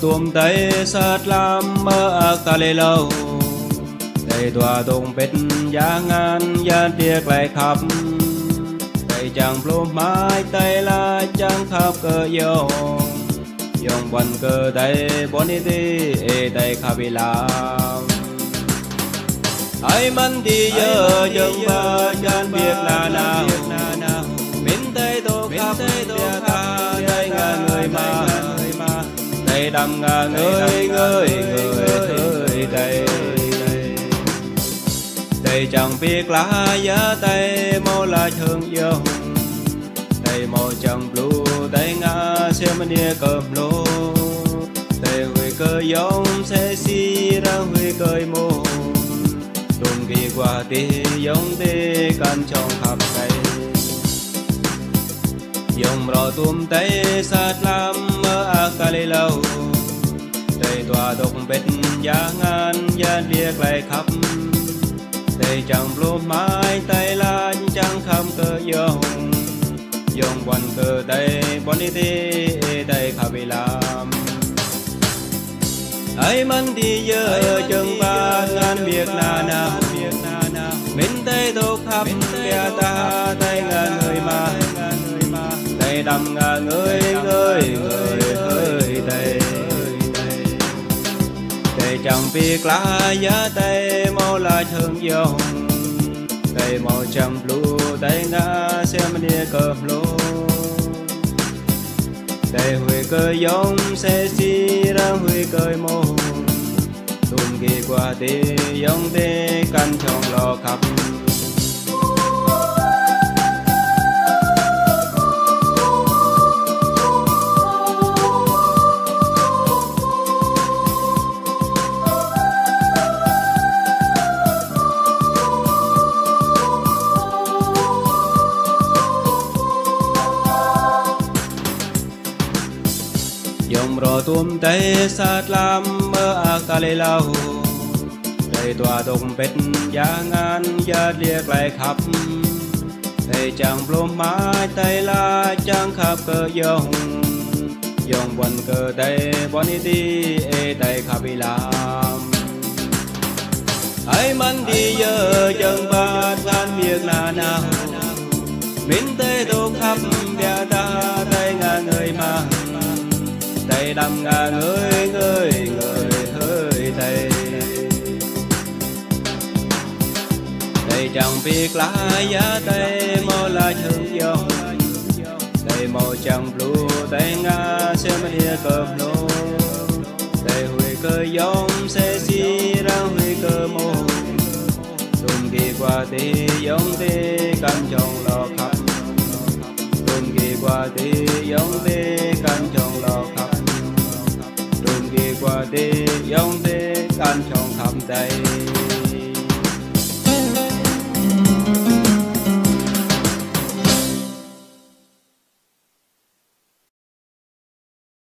tuom tay sát lam mơ aka lê lâu. Thầy tòa tùng bết giá ngàn gian tiệc lại khắp. Thầy chẳng plôm mái tay la chẳng khắp cơ dông Dông bần cơ tay bốn đi đi ê tay khắp bị làm. Ai mắn đi giờ dâng ba gian việc là nào? Bên tay tô khắp đầm ngàn người người người đây Đây chẳng biết là giá tay mô là thường dông Đây mô chẳng blue đây ngà xem nia cầm lô. Đây huy cơ giống sẽ si ra huy cơi mô. Đồn kỳ qua tì giống tì căn trong khắp đây Dòng rò tùm tay sát lam giá ngàn gian liệt lại khắp Đây chẳng blô mái tay lan chẳng khắp cơ dòng Dòng quanh cơ tay bọn đi tì tay khắp bị làm ai mắn đi giờ chân ba ngàn việc na nào Mình tay tô khắp kẻ ta tay ngàn người mà Tay đầm ngàn người người người hơi tay Tay chẳng biết lá giá tay mau là thương dòng. Tay màu chẳng blue tay ngã xem đi cờ lô Tay huy cơ giống xe si ra huy cơ mô Tùm kỳ qua tì giống tê căn trong lò khắp. Rò tuom tay sát lam mơ aka lê lao Thầy tòa tùng bết giá ngàn giá liệt lại khắp. Thầy chẳng blôm mái tay la chẳng khắp cơ dòng. Dòng quần cơ tay bọn đi đi ê tay khắp bị làm Ai mắn đi giờ chân bát ngàn việc là nào Mình tay tô tay đâm ngà người người người hơi tay tay chẳng biết lá giá tay, mô là thương dòng. Tay màu chẳng blue, tay nga xem nia cơm lô tay huy cơ giống xe si ra huy cơ mô. Đùm kỳ qua tì giống tì căn trong lò khắp. Đùm kỳ qua tì giống tì qua